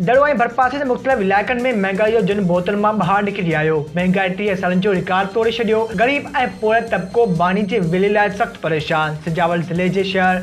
ऐं बरपासे जे मुख़्तलिफ़ इलाइक़नि में महँगाई जिन बोतल में बहार निकिरी आयो। महांगाई टीह सालनि रिकॉर्ड तोड़े छोड़ो ग़रीब ऐं पोइ तबिको बानी जे विले लाइ सख़्तु परेशान। सिजावल ज़िले जे शहर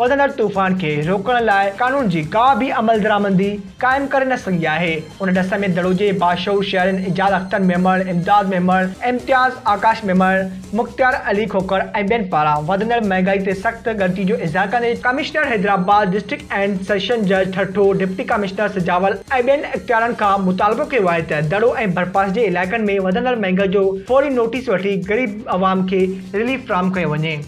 तूफ़ान खे रोकण लाइ कानून जी का बि अमल दरामंदी क़ाइमु करे न सघी उन ॾस में दड़ो जे बादशाहू, शहरनि इजाज़ अख़्तर मेमण इमदाद मेमण इम्तियाज़, आकाश मेमण मुख़्तियार अली खोकर ऐं ॿियनि पारां वधंदड़ महांगाई ते सख़्तु गणती जो इज़ार कंदे commissioner Hyderabad district and session जज ठठो डिप्टी कमिश्नर सिजावल ऐं ॿियनि इख़्तियारनि मुतालबो कयो त दड़ो ऐं भरपास जे इलाइक़नि में वधंदड़ महांगाई जो फौरी नोटिस वठी ग़रीब आवाम खे रिलीफ फ़राहम कयो वञे।